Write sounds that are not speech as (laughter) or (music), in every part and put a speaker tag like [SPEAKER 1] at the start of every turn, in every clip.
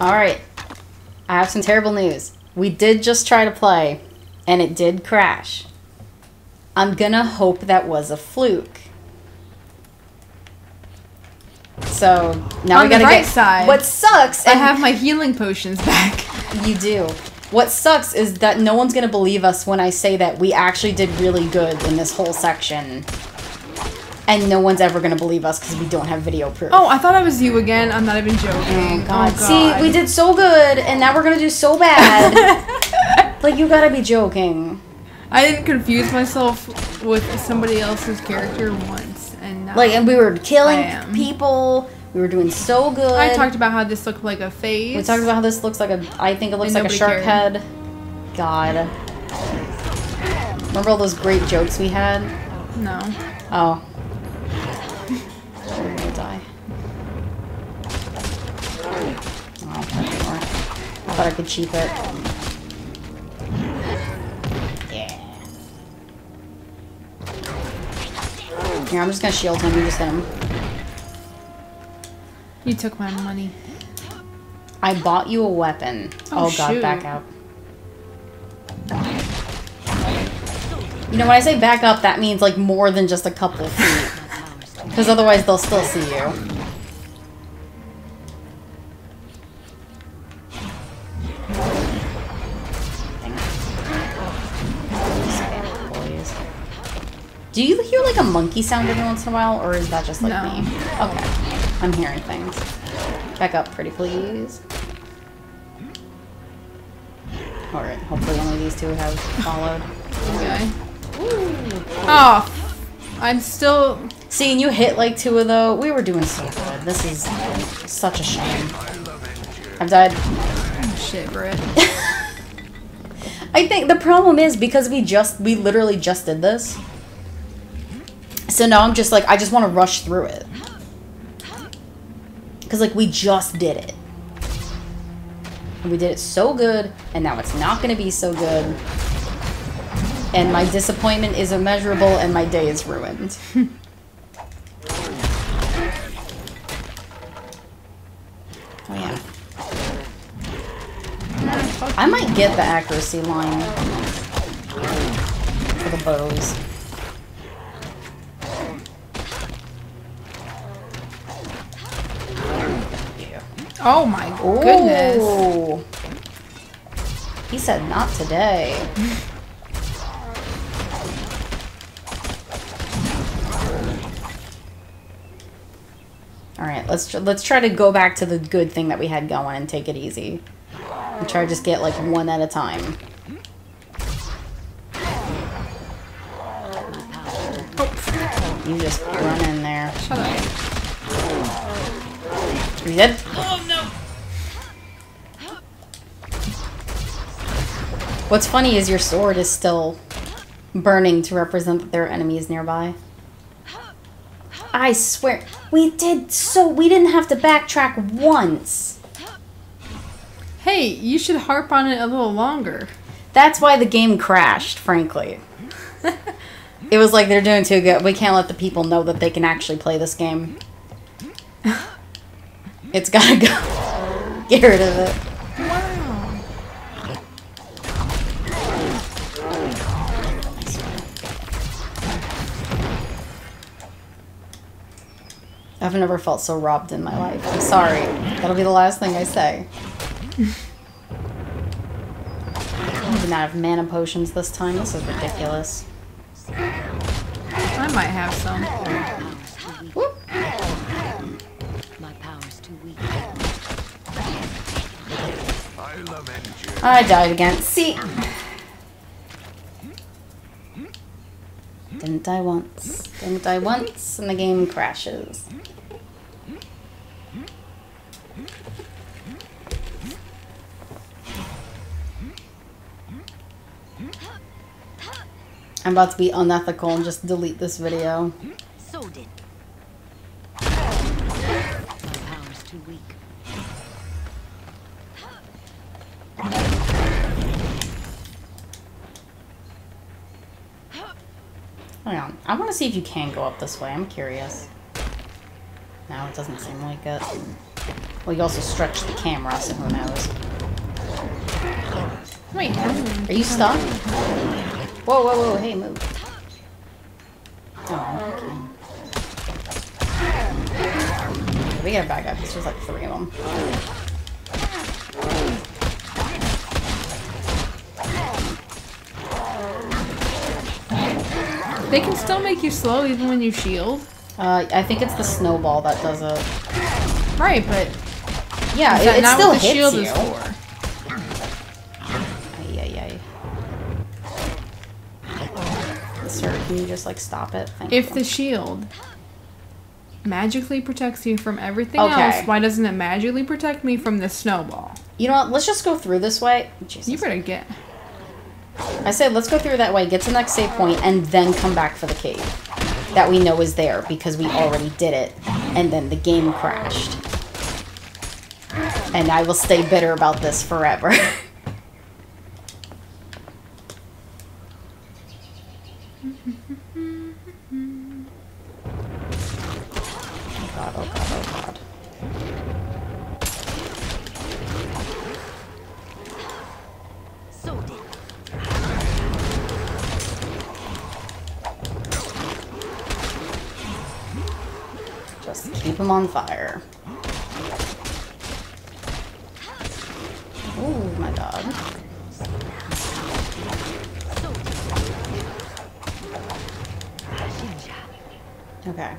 [SPEAKER 1] Alright. I have some terrible news. We did just try to play, and it did crash. I'm gonna hope that was a fluke. So now
[SPEAKER 2] On
[SPEAKER 1] we
[SPEAKER 2] the
[SPEAKER 1] gotta
[SPEAKER 2] right
[SPEAKER 1] get.
[SPEAKER 2] side,
[SPEAKER 1] What sucks?
[SPEAKER 2] I have my healing potions back. (laughs)
[SPEAKER 1] You do. What sucks is that no one's gonna believe us when I say that we actually did really good in this whole section. And no one's ever gonna believe us because we don't have video proof.
[SPEAKER 2] Oh, I thought it was you again. I'm not even joking.
[SPEAKER 1] Oh, oh God.
[SPEAKER 2] Oh,
[SPEAKER 1] See, we did so good, and now we're gonna do so bad. (laughs) like, you gotta be joking.
[SPEAKER 2] I didn't confuse myself with somebody else's character once, and now
[SPEAKER 1] Like, and we were killing people. We were doing so good.
[SPEAKER 2] I talked about how this looked like a face.
[SPEAKER 1] We talked about how this looks like a. I think it looks
[SPEAKER 2] And
[SPEAKER 1] like a shark
[SPEAKER 2] cared.
[SPEAKER 1] head. God. Remember all those great jokes we had?
[SPEAKER 2] No.
[SPEAKER 1] Oh. Thought I could cheat it. Yeah. Here, I'm just gonna shield him. You just hit him.
[SPEAKER 2] You took my money.
[SPEAKER 1] I bought you a weapon.
[SPEAKER 2] Oh,
[SPEAKER 1] Oh, god,
[SPEAKER 2] shoot.
[SPEAKER 1] back out. You know, when I say back up, that means like more than just a couple feet. Because otherwise they'll still see you. Monkey sound every once in a while, or is that just like
[SPEAKER 2] No.
[SPEAKER 1] me? Okay, I'm hearing things. Back up, pretty please. Alright, hopefully only these two have followed.
[SPEAKER 2] Okay. Oh, I'm still.
[SPEAKER 1] Seeing you hit like two of those. We were doing so good. This is such a shame. I've died.
[SPEAKER 2] Oh, shit, Britt. (laughs)
[SPEAKER 1] I think the problem is because we just, we literally just did this. So now I'm just like, I just want to rush through it. Because, like, we just did it. We did it so good, and now it's not going to be so good. And my disappointment is immeasurable, and my day is ruined. (laughs) oh, yeah. I might get the accuracy line for the bows.
[SPEAKER 2] Oh my goodness.
[SPEAKER 1] He said not today. All right, let's tr- let's try to go back to the good thing that we had going and take it easy. And try to just get like one at a time. You just run in there.
[SPEAKER 2] Shut up.
[SPEAKER 1] You dead?
[SPEAKER 2] Oh no.
[SPEAKER 1] What's funny is your sword is still burning to represent that there are enemies nearby. I swear, we did so, we didn't have to backtrack once.
[SPEAKER 2] Hey, you should harp on it a little longer.
[SPEAKER 1] That's why the game crashed, frankly. it was like they're doing too good. We can't let the people know that they can actually play this game. It's gotta go. Get rid of it.
[SPEAKER 2] Wow.
[SPEAKER 1] I've never felt so robbed in my life. I'm sorry. That'll be the last thing I say. I'm out of mana potions this time. This is ridiculous.
[SPEAKER 2] I might have some.
[SPEAKER 3] I
[SPEAKER 1] died again. See? Didn't die once. Didn't die once, and the game crashes. I'm about to be unethical and just delete this video. I want to see if you can go up this way. I'm curious. No, it doesn't seem like it. Well, you also stretch the camera, so who knows.
[SPEAKER 2] Wait,
[SPEAKER 1] Are you stuck? Whoa, whoa, whoa, hey, move. Oh, okay. We got a bad guy, because there's like three of them.
[SPEAKER 2] They can still make you slow even when you shield.
[SPEAKER 1] Uh, I think it's the snowball that does it.
[SPEAKER 2] Right, but
[SPEAKER 1] Yeah, it, it still hits
[SPEAKER 2] shield
[SPEAKER 1] you.
[SPEAKER 2] is for?
[SPEAKER 1] Ay, ay, ay. Sir, can you just like stop it? Thank
[SPEAKER 2] If
[SPEAKER 1] you.
[SPEAKER 2] the shield magically protects you from everything
[SPEAKER 1] Okay.
[SPEAKER 2] else, why doesn't it magically protect me from the snowball?
[SPEAKER 1] You know what? Let's just go through this way. Jesus.
[SPEAKER 2] You better get.
[SPEAKER 1] I said let's go through that way, get to the next save point, and then come back for the cave. That we know is there because we already did it. And then the game crashed. And I will stay bitter about this forever. (laughs) fire. Oh my god. Okay.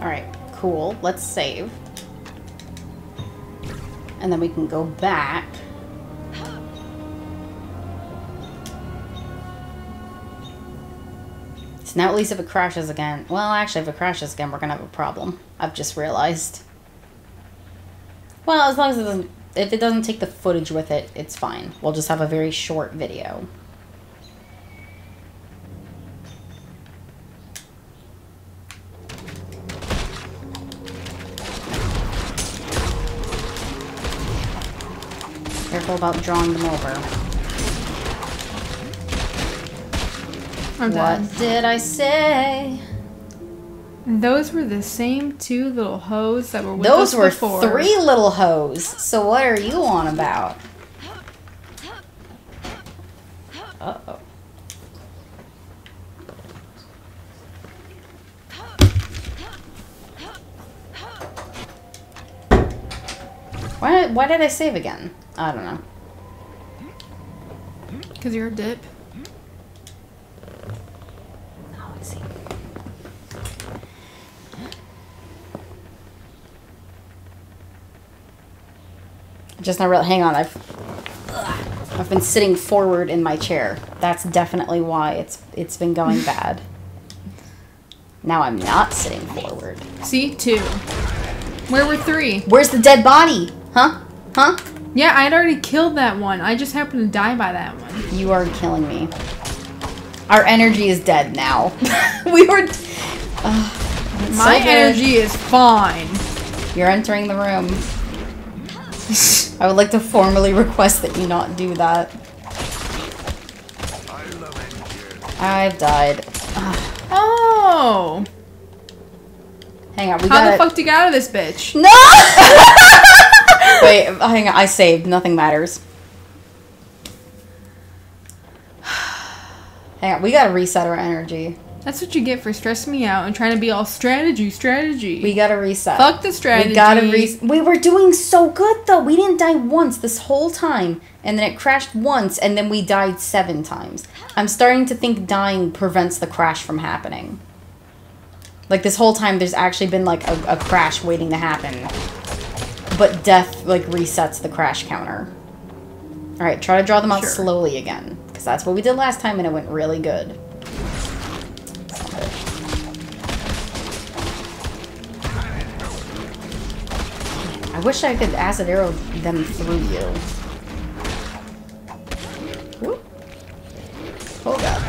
[SPEAKER 1] Alright, cool. Let's save. And then we can go back. So now at least if it crashes again. Well, actually, if it crashes again, we're gonna have a problem. I've just realized. Well, as long as it doesn't, if it doesn't take the footage with it, it's fine. We'll just have a very short video. Careful about drawing them over.
[SPEAKER 2] I'm done.
[SPEAKER 1] What did I say?
[SPEAKER 2] Those were the same two little hoes that were with
[SPEAKER 1] Those
[SPEAKER 2] us
[SPEAKER 1] were
[SPEAKER 2] before.
[SPEAKER 1] three little hoes. So what are you on about? Uh oh. Why, why did I save again? I don't know.
[SPEAKER 2] Because you're a dip.
[SPEAKER 1] Just not real. Hang on, I've I've been sitting forward in my chair. That's definitely why it's it's been going bad. Now I'm not sitting forward.
[SPEAKER 2] See? Two. Where were three?
[SPEAKER 1] Where's the dead body? Huh? Huh?
[SPEAKER 2] Yeah, I'd already killed that one. I just happened to die by that one.
[SPEAKER 1] You are killing me. Our energy is dead now. (laughs) we were. Uh, it's (sighs) so
[SPEAKER 2] My energy is fine.
[SPEAKER 1] You're entering the room. (laughs) I would like to formally request that you not do that.
[SPEAKER 3] I love Endure.
[SPEAKER 1] I've died.
[SPEAKER 2] Oh.
[SPEAKER 1] Hang on, we
[SPEAKER 2] How
[SPEAKER 1] gotta.
[SPEAKER 2] the fuck do you get out of this bitch? (laughs)
[SPEAKER 1] No! (laughs) Wait, hang on. I saved. Nothing matters. (sighs) Hang on. We gotta reset our energy.
[SPEAKER 2] That's what you get for stressing me out and trying to be all strategy, strategy.
[SPEAKER 1] We gotta reset.
[SPEAKER 2] Fuck the strategy.
[SPEAKER 1] We gotta re- We were doing so good though. We didn't die once this whole time, and then it crashed once, and then we died seven times. I'm starting to think dying prevents the crash from happening. Like this whole time, there's actually been like a, a crash waiting to happen, but death like resets the crash counter. All right, try to draw them out
[SPEAKER 2] Sure.
[SPEAKER 1] slowly again, because that's what we did last time, and it went really good. I wish I could acid arrow them through you. Whoop. Oh god.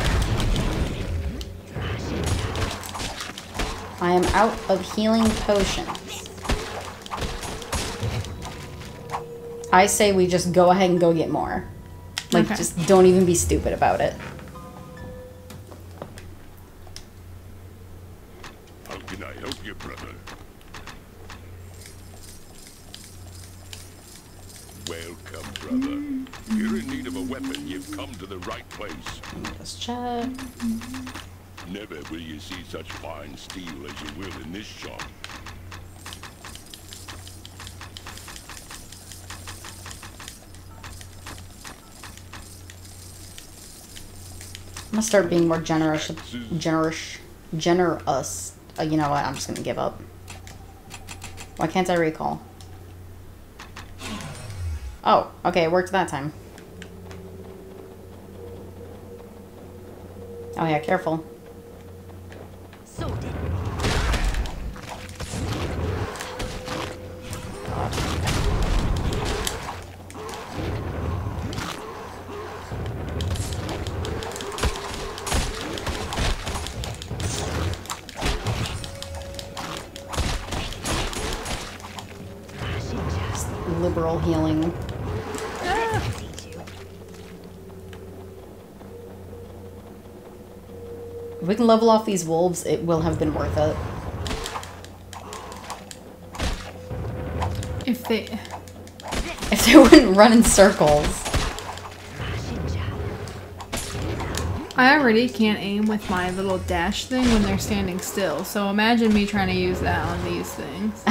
[SPEAKER 1] I am out of healing potions. I say we just go ahead and go get more. Like,
[SPEAKER 2] Okay.
[SPEAKER 1] just don't even be stupid about it. Let's.
[SPEAKER 3] Never will you see such fine steel as you will in this shop.
[SPEAKER 1] I'm gonna start being more generous. Generous. Generous. Uh, you know what? I'm just gonna give up. Why can't I recall? Oh, okay, it worked that time. Oh yeah, careful. If we can level off these wolves, it will have been worth it.
[SPEAKER 2] If they.
[SPEAKER 1] If they (laughs) wouldn't run in circles.
[SPEAKER 2] I already can't aim with my little dash thing when they're standing still, so imagine me trying to use that on these things. (laughs)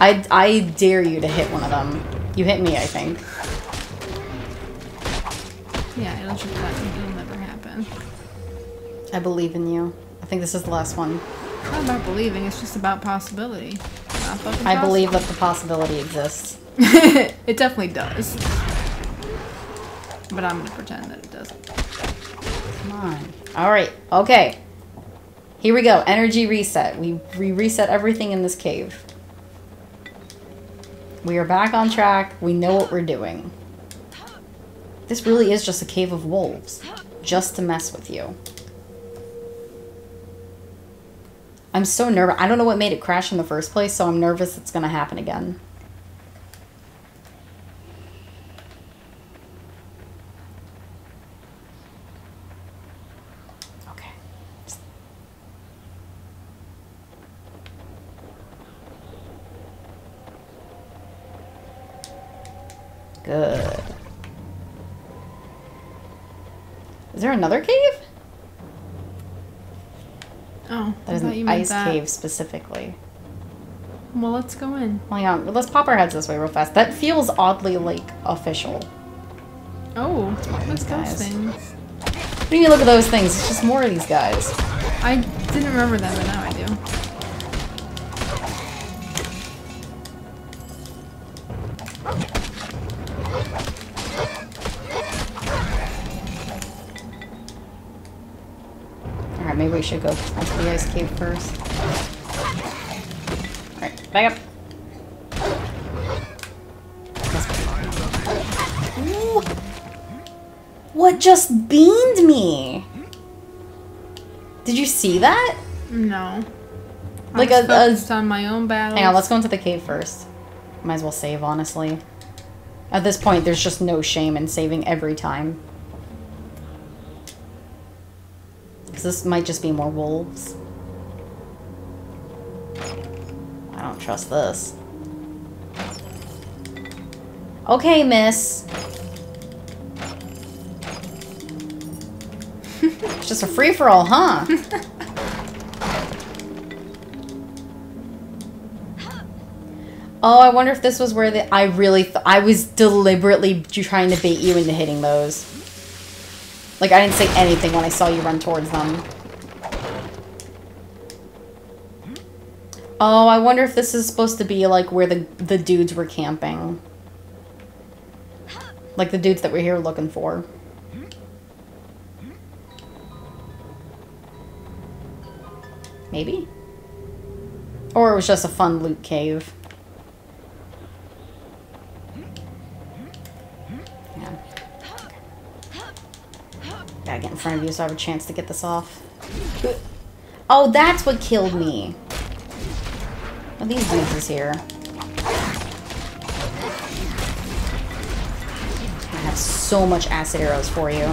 [SPEAKER 1] I, I dare you to hit one of them. You hit me, I think.
[SPEAKER 2] Yeah, it'll just happen.
[SPEAKER 1] I believe in you. I think this is the last one.
[SPEAKER 2] It's not about believing, it's just about possibility.
[SPEAKER 1] I believe that the possibility exists. (laughs)
[SPEAKER 2] it definitely does. But I'm gonna pretend that it doesn't.
[SPEAKER 1] Come on. Alright, okay. Here we go. Energy reset. We, we reset everything in this cave. We are back on track. We know what we're doing. This really is just a cave of wolves. Just to mess with you. I'm so nervous. I don't know what made it crash in the first place, so I'm nervous it's going to happen again. Okay. Good. Is there another cave?
[SPEAKER 2] Oh,
[SPEAKER 1] That
[SPEAKER 2] I
[SPEAKER 1] is
[SPEAKER 2] thought you
[SPEAKER 1] an
[SPEAKER 2] meant
[SPEAKER 1] ice
[SPEAKER 2] that.
[SPEAKER 1] cave specifically.
[SPEAKER 2] Well, let's go in.
[SPEAKER 1] Well, yeah, let's pop our heads this way real fast. That feels oddly like official.
[SPEAKER 2] Oh, what's those
[SPEAKER 1] guys.
[SPEAKER 2] things?
[SPEAKER 1] What do you mean look at those things? It's just more of these guys.
[SPEAKER 2] I didn't remember them, but now I do.
[SPEAKER 1] Maybe we should go into the ice cave first. Alright, back up. Ooh. What just beamed me? Did you see that?
[SPEAKER 2] No.
[SPEAKER 1] Like
[SPEAKER 2] I was
[SPEAKER 1] a- a-
[SPEAKER 2] on my own battles.
[SPEAKER 1] Hang on, let's go into the cave first. Might as well save, honestly. At this point, there's just no shame in saving every time. Because this might just be more wolves. I don't trust this. Okay, miss. it's (laughs) just a free-for-all, huh? (laughs) Oh, I wonder if this was where the I really I was deliberately trying to bait you into hitting those. Like I didn't say anything when I saw you run towards them. Oh, I wonder if this is supposed to be like where the the dudes were camping. Like the dudes that we're here looking for. Maybe? Or it was just a fun loot cave. Gotta get in front of you so I have a chance to get this off. Oh, that's what killed me. These dudes is here. I have so much acid arrows for you.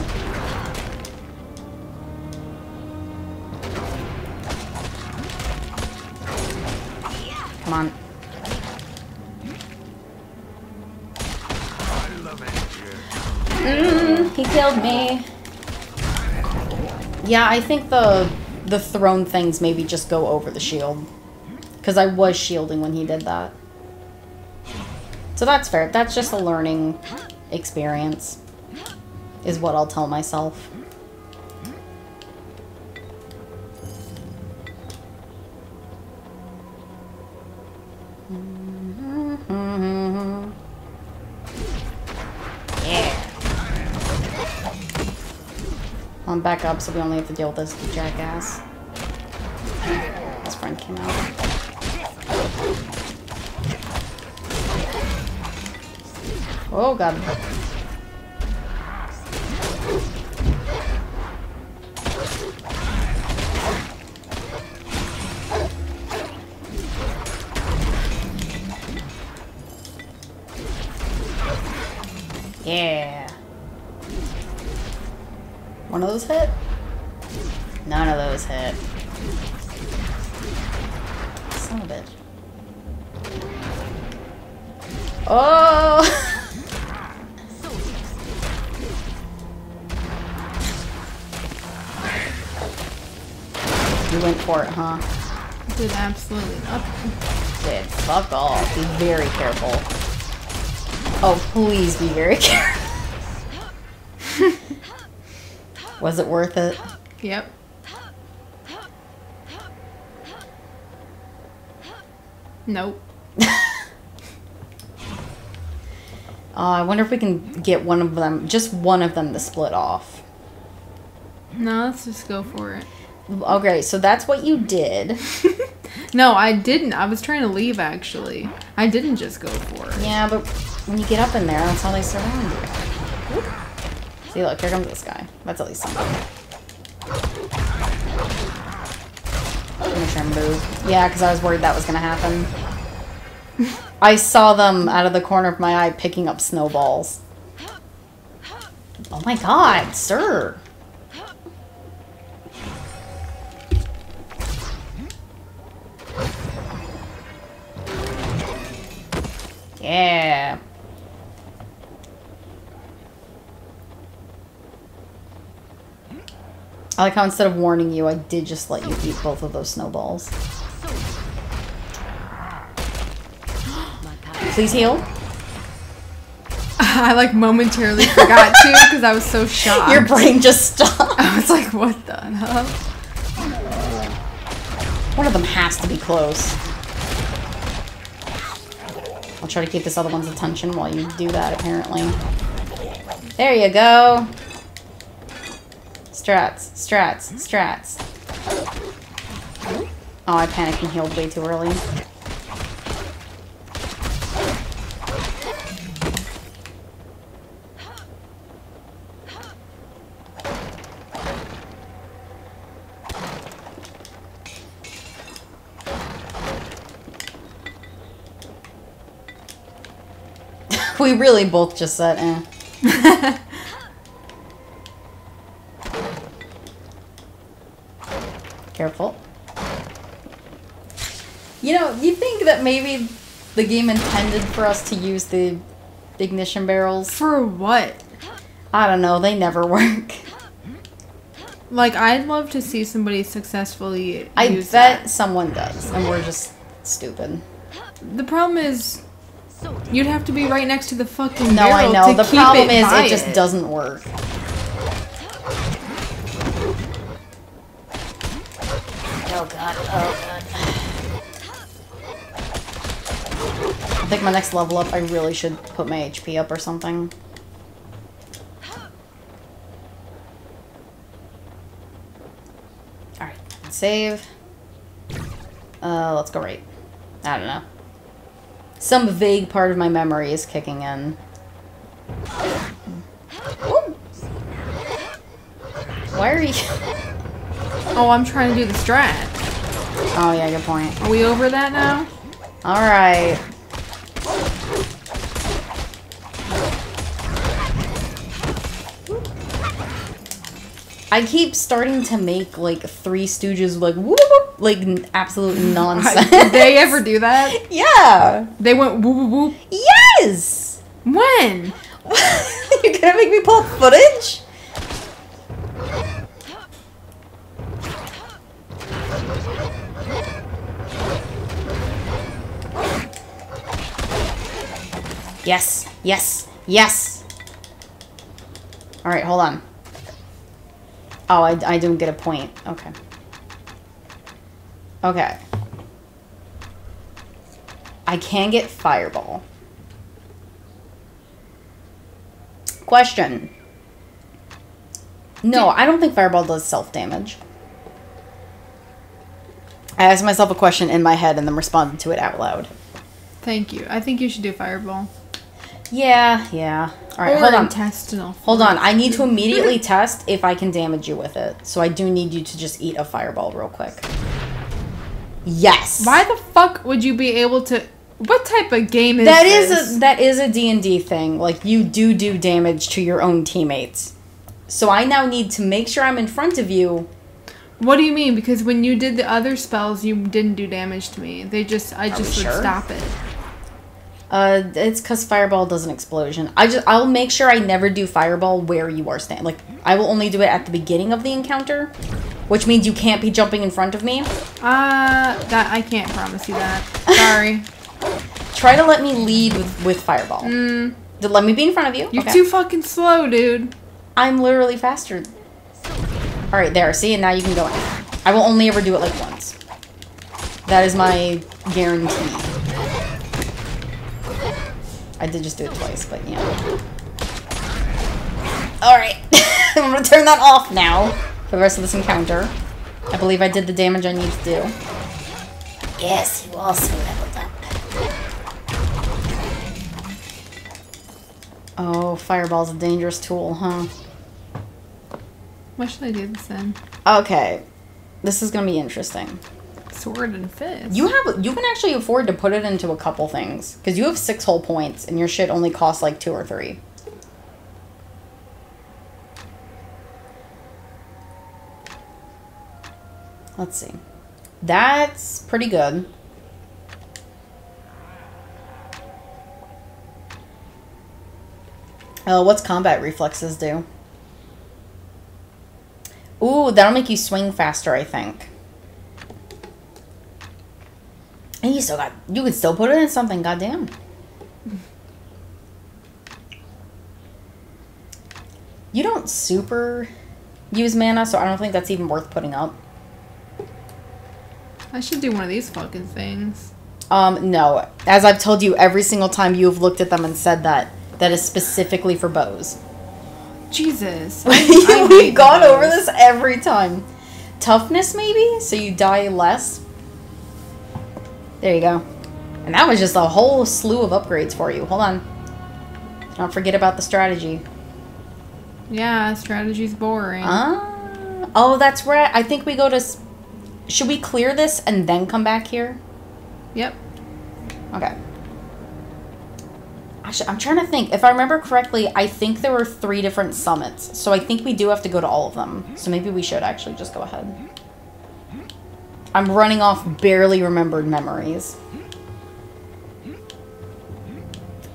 [SPEAKER 1] Come on. Mm, he killed me. Yeah, I think the the thrown things maybe just go over the shield. Because I was shielding when he did that. So that's fair. That's just a learning experience. Is what I'll tell myself. Back up, so we only have to deal with this jackass. His friend came out. Oh god. Yeah. One of those hit? None of those hit. Son of a bitch. Oh! (laughs) you went for it, huh?
[SPEAKER 2] Did absolutely nothing.
[SPEAKER 1] Did. Fuck off. Be very careful. Oh, please be very (laughs) careful. Was it worth it?
[SPEAKER 2] Yep. Nope.
[SPEAKER 1] Uh, (laughs) I wonder if we can get one of them, just one of them to split off.
[SPEAKER 2] No, let's just go for it.
[SPEAKER 1] Okay, so that's what you did. (laughs)
[SPEAKER 2] No, I didn't. I was trying to leave actually. I didn't just go for it.
[SPEAKER 1] Yeah, but when you get up in there, that's how they surround you. See, look, here comes this guy. That's at least something. Make move. Yeah, because I was worried that was going to happen. (laughs) I saw them out of the corner of my eye picking up snowballs. Oh my god, sir. Yeah. I like how instead of warning you, I did just let you eat both of those snowballs. Please heal. (laughs)
[SPEAKER 2] I like momentarily forgot to because I was so shocked.
[SPEAKER 1] Your brain just stopped. (laughs)
[SPEAKER 2] I was like, what the hell?
[SPEAKER 1] One of them has to be close. I'll try to keep this other one's attention while you do that, apparently. There you go. Strats, strats, strats. Oh, I panicked and healed way too early. (laughs) we really both just said, eh. (laughs) Careful. You know, you think that maybe the game intended for us to use the ignition barrels?
[SPEAKER 2] For what?
[SPEAKER 1] I don't know, they never work.
[SPEAKER 2] Like, I'd love to see somebody successfully
[SPEAKER 1] I
[SPEAKER 2] use
[SPEAKER 1] bet
[SPEAKER 2] that.
[SPEAKER 1] someone does, and we're just stupid.
[SPEAKER 2] The problem is, you'd have to be right next to the fucking
[SPEAKER 1] No, I know.
[SPEAKER 2] to
[SPEAKER 1] The problem
[SPEAKER 2] it
[SPEAKER 1] is it just doesn't work. My next level up, I really should put my HP up or something. Alright, save. Uh, let's go right. I don't know. Some vague part of my memory is kicking in. Ooh. Why are you... (laughs)
[SPEAKER 2] Oh, I'm trying to do the strat.
[SPEAKER 1] Oh yeah, good point.
[SPEAKER 2] Are we over that now?
[SPEAKER 1] Alright. I keep starting to make like Three Stooges like whoop, whoop, like absolute (laughs) nonsense.
[SPEAKER 2] Did they ever do that? (laughs)
[SPEAKER 1] Yeah.
[SPEAKER 2] They went whoop whoop whoop.
[SPEAKER 1] Yes.
[SPEAKER 2] When? (laughs)
[SPEAKER 1] You're gonna make me pull up footage? Yes, yes, yes. All right, hold on. Oh, I, I didn't get a point. Okay. Okay. I can get fireball. Question. No, I don't think fireball does self damage. I asked myself a question in my head and then responded to it out loud.
[SPEAKER 2] Thank you. I think you should do fireball.
[SPEAKER 1] Yeah, yeah. All right,
[SPEAKER 2] or
[SPEAKER 1] hold on.
[SPEAKER 2] intestinal.
[SPEAKER 1] Hold on. I need to immediately test if I can damage you with it. So I do need you to just eat a fireball real quick. Yes.
[SPEAKER 2] Why the fuck would you be able to? What type of game is
[SPEAKER 1] That
[SPEAKER 2] this?
[SPEAKER 1] is a that is a D&D thing. Like you do do damage to your own teammates. So I now need to make sure I'm in front of you.
[SPEAKER 2] What do you mean? Because when you did the other spells, you didn't do damage to me. They just, I just would
[SPEAKER 1] sure?
[SPEAKER 2] stop it.
[SPEAKER 1] Uh, it's because fireball does an explosion. I just I'll make sure I never do fireball where you are standing. Like I will only do it at the beginning of the encounter, which means you can't be jumping in front of me.
[SPEAKER 2] Uh, that I can't promise you that. Sorry. (laughs)
[SPEAKER 1] Try to let me lead with with fireball.
[SPEAKER 2] Mm,
[SPEAKER 1] Let me be in front of you.
[SPEAKER 2] you're
[SPEAKER 1] Okay.
[SPEAKER 2] too fucking slow, dude.
[SPEAKER 1] I'm literally faster. All right, there. See, and now you can go in. I will only ever do it like once. That is my guarantee. I did just do it twice, but yeah. All right, (laughs) I'm gonna turn that off now for the rest of this encounter. I believe I did the damage I need to do. Yes, you also leveled up. Oh, fireball's a dangerous tool, huh?
[SPEAKER 2] What should I do this in?
[SPEAKER 1] Okay, this is gonna be interesting.
[SPEAKER 2] Sword and fist.
[SPEAKER 1] You have you can actually afford to put it into a couple things because you have six whole points and your shit only costs like two or three. Let's see. That's pretty good. Oh, what's combat reflexes do? Ooh, that'll make you swing faster, I think. And you still got you could still put it in something, goddamn. You don't super use mana, so I don't think that's even worth putting up.
[SPEAKER 2] I should do one of these fucking things.
[SPEAKER 1] Um, no. As I've told you every single time you have looked at them and said that, that is specifically for bows.
[SPEAKER 2] Jesus. (laughs)
[SPEAKER 1] We've gone over this every time. Toughness, maybe? So you die less? There you go. And that was just a whole slew of upgrades for you. Hold on. Don't forget about the strategy.
[SPEAKER 2] Yeah, strategy's boring.
[SPEAKER 1] Ah. Oh, that's right. I think we go to... Should we clear this and then come back here?
[SPEAKER 2] Yep.
[SPEAKER 1] Okay. Actually, I'm trying to think. If I remember correctly, I think there were three different summits. So I think we do have to go to all of them. So maybe we should actually just go ahead. I'm running off barely remembered memories.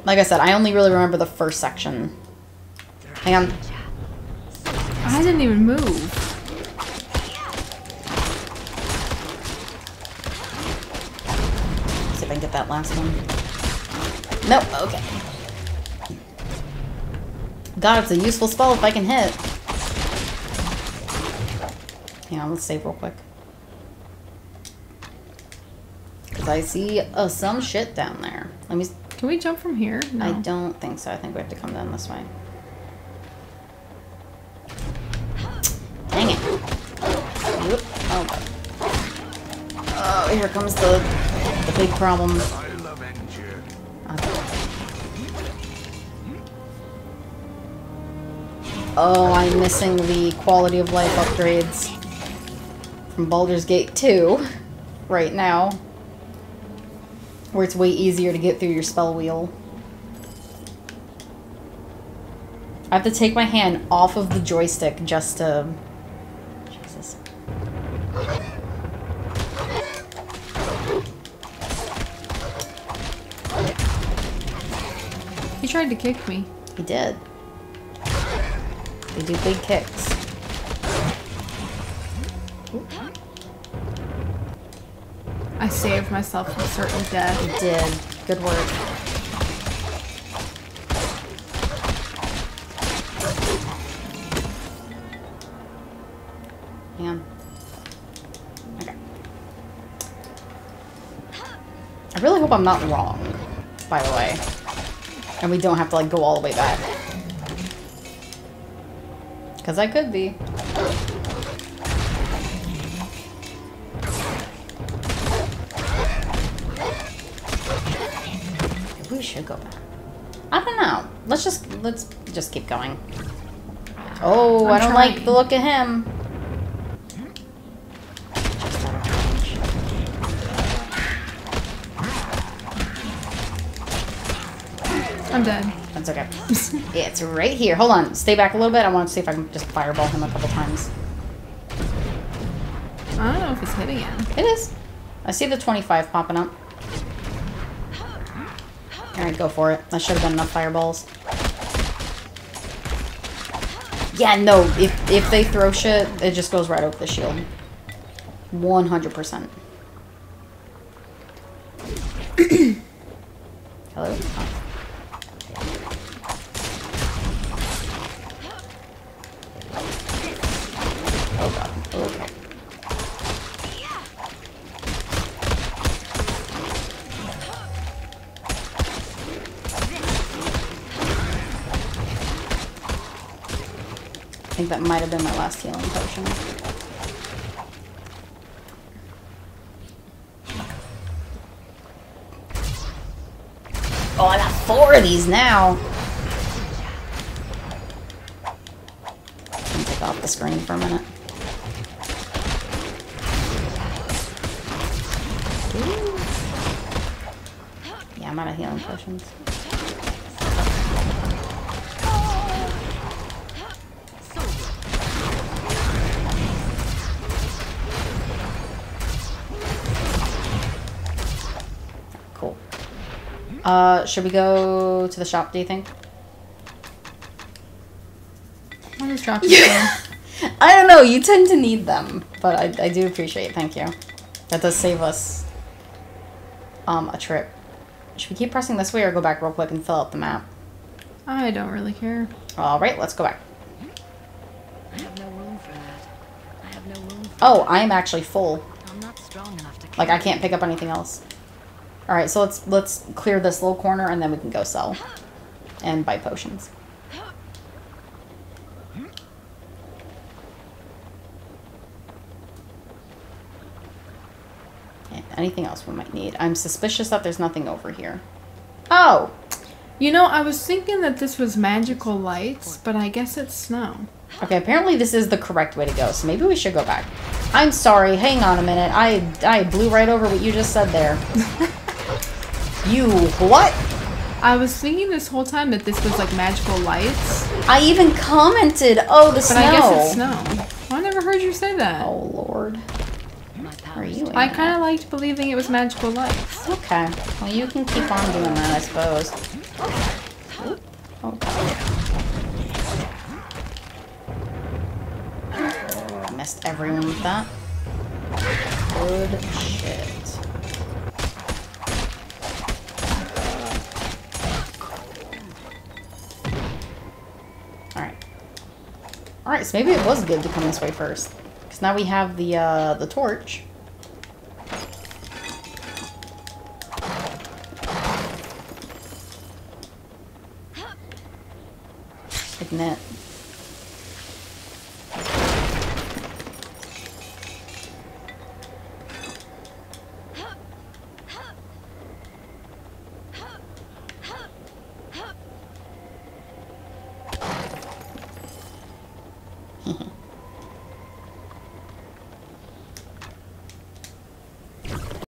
[SPEAKER 1] Like I said, I only really remember the first section. Hang on.
[SPEAKER 2] I didn't even move.
[SPEAKER 1] See if I can get that last one. Nope, okay. God, it's a useful spell if I can hit. Hang on, let's save real quick. Because I see uh, some shit down there. Let me...
[SPEAKER 2] Can we jump from here? No.
[SPEAKER 1] I don't think so. I think we have to come down this way. Dang it. Whoop. Oh, God. Oh, here comes the, the big problem.
[SPEAKER 3] You.
[SPEAKER 1] Oh, I'm missing the quality of life upgrades from Baldur's Gate 2 (laughs) right now. Where it's way easier to get through your spell wheel. I have to take my hand off of the joystick just to Jesus.
[SPEAKER 2] He tried to kick me.
[SPEAKER 1] He did. They do big kicks.
[SPEAKER 2] I saved myself from certain death.
[SPEAKER 1] He did. Good work. Man. Okay. I really hope I'm not wrong, by the way. And we don't have to like go all the way back. Because I could be. Let's just keep going. Oh,
[SPEAKER 2] I'm
[SPEAKER 1] I don't like the look of him.
[SPEAKER 2] I'm dead.
[SPEAKER 1] That's okay. (laughs) it's right here. Hold on. Stay back a little bit. I want to see if I can just fireball him a couple times.
[SPEAKER 2] I don't know if it's hitting him.
[SPEAKER 1] It is. I see the 25 popping up. Alright, go for it. That should have been enough fireballs. Yeah, no. If, if they throw shit, it just goes right over the shield. 100%. (clears throat) Hello? That might have been my last healing potion. Oh, I got four of these now. Me take off the screen for a minute. Ooh. Yeah, I'm out of healing potions. Uh, should we go to the shop, do you think?
[SPEAKER 2] I'll just drop you down. (laughs)
[SPEAKER 1] I don't know, you tend to need them, but I, I do appreciate it, thank you. That does save us um, a trip. Should we keep pressing this way or go back real quick and fill out the map?
[SPEAKER 2] I don't really care.
[SPEAKER 1] Alright, let's go back.
[SPEAKER 4] I have no room for that. I have no room for
[SPEAKER 1] Oh, I am actually full.
[SPEAKER 4] I'm not strong enough to
[SPEAKER 1] Like I can't pick up anything else. Alright, so let's let's clear this little corner and then we can go sell. And buy potions. Okay, anything else we might need? I'm suspicious that there's nothing over here. Oh!
[SPEAKER 2] You know, I was thinking that this was magical lights, but I guess it's snow.
[SPEAKER 1] Okay, apparently this is the correct way to go, so maybe we should go back. I'm sorry, hang on a minute. I I blew right over what you just said there. (laughs) you what?
[SPEAKER 2] I was thinking this whole time that this was like magical lights,
[SPEAKER 1] I even commented, oh, the
[SPEAKER 2] but
[SPEAKER 1] snow.
[SPEAKER 2] I guess it's snow. Well, oh, I never heard you say that.
[SPEAKER 1] Oh, Lord. Are you
[SPEAKER 2] I kind of liked believing it was magical lights.
[SPEAKER 1] Okay. Well, you can keep on doing that, I suppose. Oh, God. I missed everyone with that. Good shit. Alright, so maybe it was good to come this way first. Because now we have the, uh, the torch. Ignite.